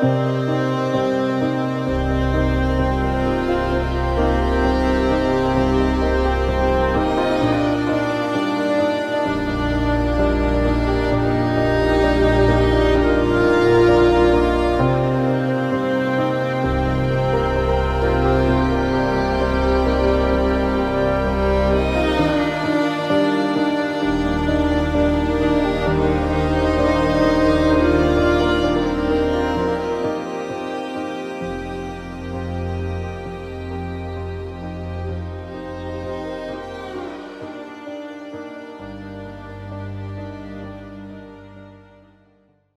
Música